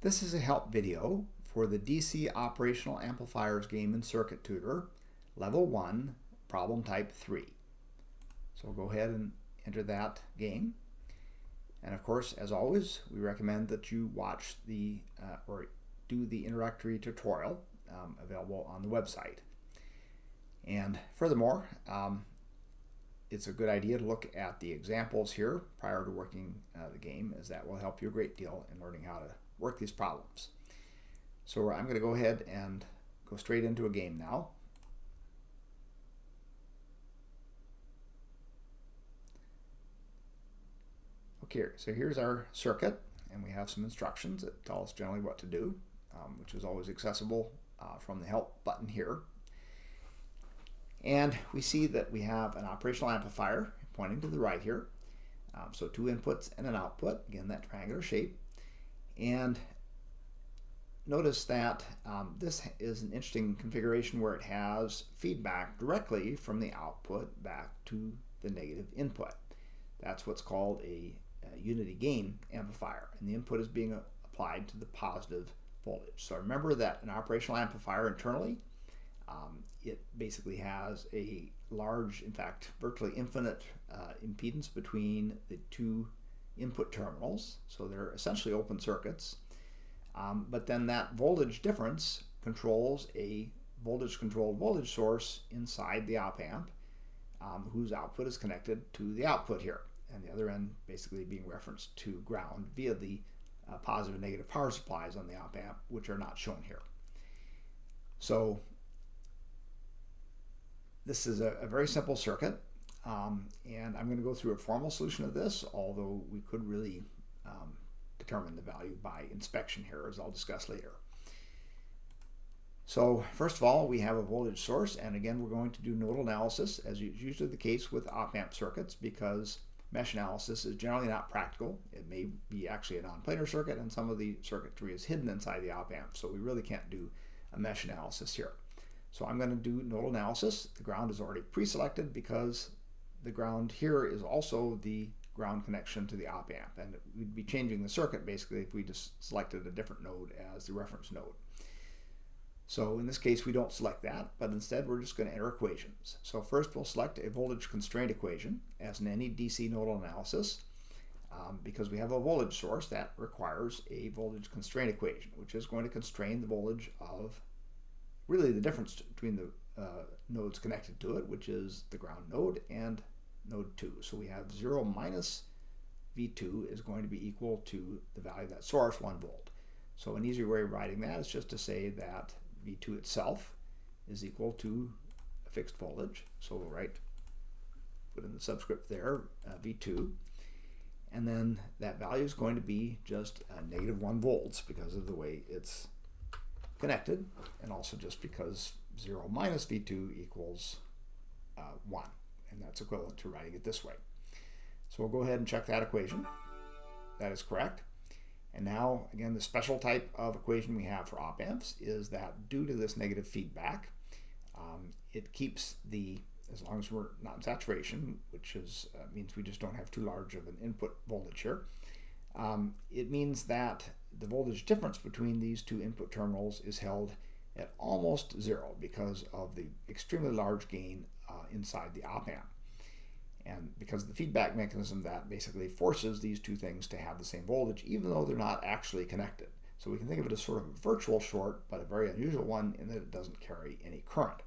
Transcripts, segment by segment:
This is a help video for the DC Operational Amplifiers game in Circuit Tutor, Level 1, Problem Type 3. So we'll go ahead and enter that game. And of course, as always, we recommend that you watch the, uh, or do the introductory tutorial um, available on the website. And furthermore, um, it's a good idea to look at the examples here prior to working uh, the game, as that will help you a great deal in learning how to work these problems. So I'm going to go ahead and go straight into a game now. Okay, so here's our circuit, and we have some instructions that tell us generally what to do, um, which is always accessible uh, from the help button here. And we see that we have an operational amplifier pointing to the right here. Um, so two inputs and an output, again that triangular shape. And notice that um, this is an interesting configuration where it has feedback directly from the output back to the negative input. That's what's called a, a unity gain amplifier, and the input is being applied to the positive voltage. So remember that an operational amplifier internally, um, it basically has a large, in fact, virtually infinite uh, impedance between the two input terminals, so they're essentially open circuits. Um, but then that voltage difference controls a voltage controlled voltage source inside the op amp um, whose output is connected to the output here and the other end basically being referenced to ground via the uh, positive and negative power supplies on the op amp which are not shown here. So this is a, a very simple circuit um, and I'm going to go through a formal solution of this, although we could really um, determine the value by inspection here, as I'll discuss later. So first of all, we have a voltage source, and again, we're going to do nodal analysis, as is usually the case with op-amp circuits, because mesh analysis is generally not practical. It may be actually a non-planar circuit, and some of the circuitry is hidden inside the op-amp, so we really can't do a mesh analysis here. So I'm going to do nodal analysis. The ground is already pre-selected because the ground here is also the ground connection to the op amp and we'd be changing the circuit basically if we just selected a different node as the reference node. So in this case we don't select that but instead we're just going to enter equations. So first we'll select a voltage constraint equation as in any DC nodal analysis um, because we have a voltage source that requires a voltage constraint equation which is going to constrain the voltage of really the difference between the uh, nodes connected to it, which is the ground node and node 2. So we have 0 minus V2 is going to be equal to the value of that source, 1 volt. So an easier way of writing that is just to say that V2 itself is equal to a fixed voltage. So we'll write, put in the subscript there, uh, V2. And then that value is going to be just uh, negative 1 volts because of the way it's connected, and also just because 0 minus V2 equals uh, 1, and that's equivalent to writing it this way. So we'll go ahead and check that equation. That is correct. And now, again, the special type of equation we have for op amps is that due to this negative feedback, um, it keeps the, as long as we're not in saturation, which is, uh, means we just don't have too large of an input voltage here, um, it means that the voltage difference between these two input terminals is held at almost zero because of the extremely large gain uh, inside the op amp. And because of the feedback mechanism that basically forces these two things to have the same voltage, even though they're not actually connected. So we can think of it as sort of a virtual short, but a very unusual one in that it doesn't carry any current.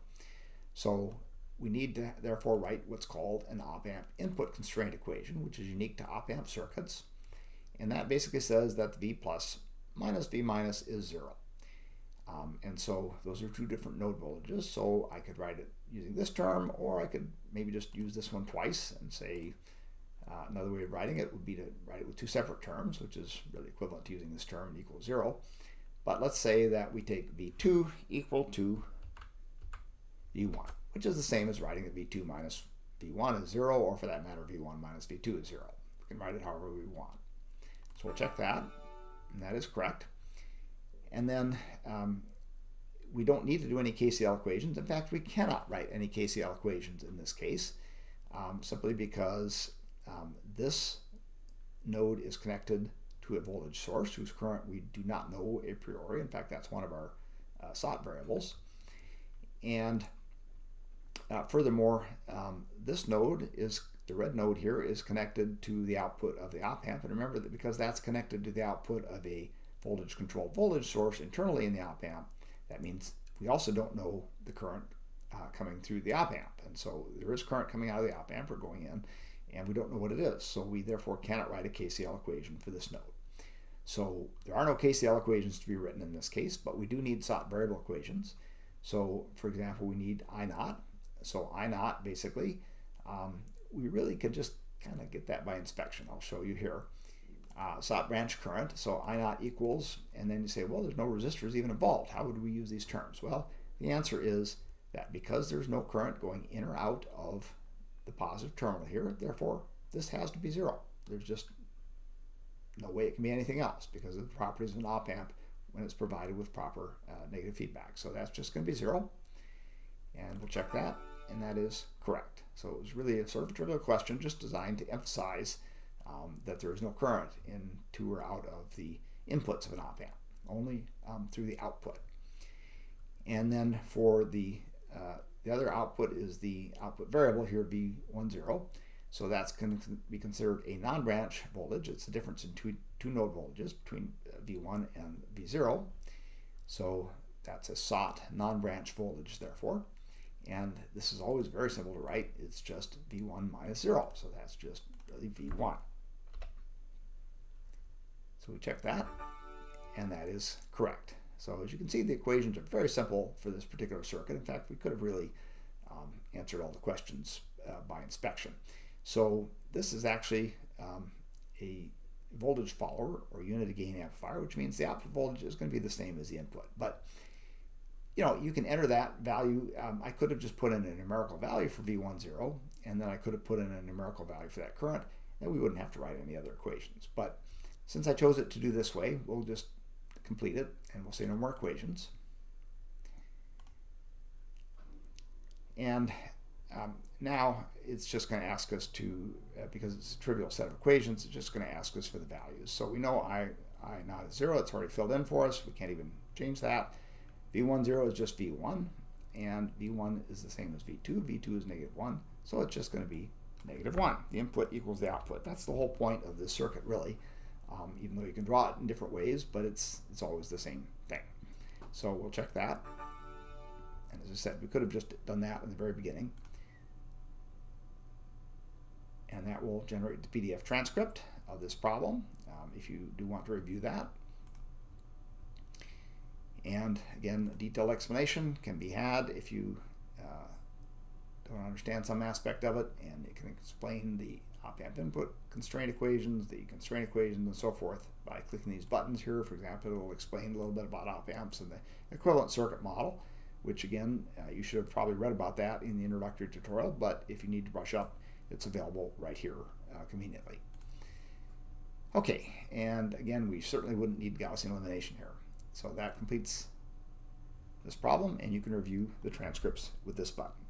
So we need to therefore write what's called an op-amp input constraint equation, which is unique to op-amp circuits. And that basically says that V plus minus V minus is zero. Um, and so those are two different node voltages. So I could write it using this term, or I could maybe just use this one twice and say uh, another way of writing it would be to write it with two separate terms, which is really equivalent to using this term equals zero. But let's say that we take V2 equal to V1, which is the same as writing that V2 minus V1 is zero, or for that matter, V1 minus V2 is zero. We can write it however we want. So we'll check that, and that is correct. And then um, we don't need to do any KCL equations. In fact, we cannot write any KCL equations in this case, um, simply because um, this node is connected to a voltage source whose current we do not know a priori. In fact, that's one of our uh, sought variables. And uh, furthermore, um, this node is, the red node here is connected to the output of the op amp. And remember that because that's connected to the output of a voltage controlled voltage source internally in the op amp, that means we also don't know the current uh, coming through the op amp. And so there is current coming out of the op amp or going in, and we don't know what it is. So we therefore cannot write a KCL equation for this node. So there are no KCL equations to be written in this case, but we do need sought variable equations. So for example, we need I naught. So I naught basically, um, we really could just kind of get that by inspection. I'll show you here. Uh, branch current, so I naught equals, and then you say, well, there's no resistors even involved. How would we use these terms? Well, the answer is that because there's no current going in or out of the positive terminal here, therefore this has to be zero. There's just no way it can be anything else because of the properties of an op amp when it's provided with proper uh, negative feedback. So that's just going to be zero. And we'll check that, and that is correct. So it was really a sort of a trivial question just designed to emphasize um, that there is no current in to or out of the inputs of an op amp, only um, through the output. And then for the uh, the other output is the output variable here, V10. So that's going to be considered a non-branch voltage. It's the difference in two, two node voltages between uh, V1 and V0. So that's a sought non-branch voltage, therefore. And this is always very simple to write. It's just V1 minus 0. So that's just really V1. So we check that, and that is correct. So as you can see, the equations are very simple for this particular circuit. In fact, we could have really um, answered all the questions uh, by inspection. So this is actually um, a voltage follower or unity gain amplifier, which means the output voltage is going to be the same as the input. But you know, you can enter that value. Um, I could have just put in a numerical value for V10, and then I could have put in a numerical value for that current, and we wouldn't have to write any other equations. But since I chose it to do this way, we'll just complete it, and we'll say no more equations. And um, now it's just going to ask us to, uh, because it's a trivial set of equations, it's just going to ask us for the values. So we know I, I naught is 0, it's already filled in for us. We can't even change that. V1 0 is just V1, and V1 is the same as V2. V2 is negative 1, so it's just going to be negative 1. The input equals the output. That's the whole point of this circuit, really um, even though you can draw it in different ways, but it's, it's always the same thing. So we'll check that. And as I said, we could have just done that in the very beginning. And that will generate the PDF transcript of this problem um, if you do want to review that. And again, a detailed explanation can be had if you don't understand some aspect of it, and it can explain the op-amp input constraint equations, the constraint equations, and so forth by clicking these buttons here. For example, it will explain a little bit about op-amps and the equivalent circuit model, which again, uh, you should have probably read about that in the introductory tutorial, but if you need to brush up, it's available right here uh, conveniently. Okay, and again, we certainly wouldn't need Gaussian elimination here. So that completes this problem, and you can review the transcripts with this button.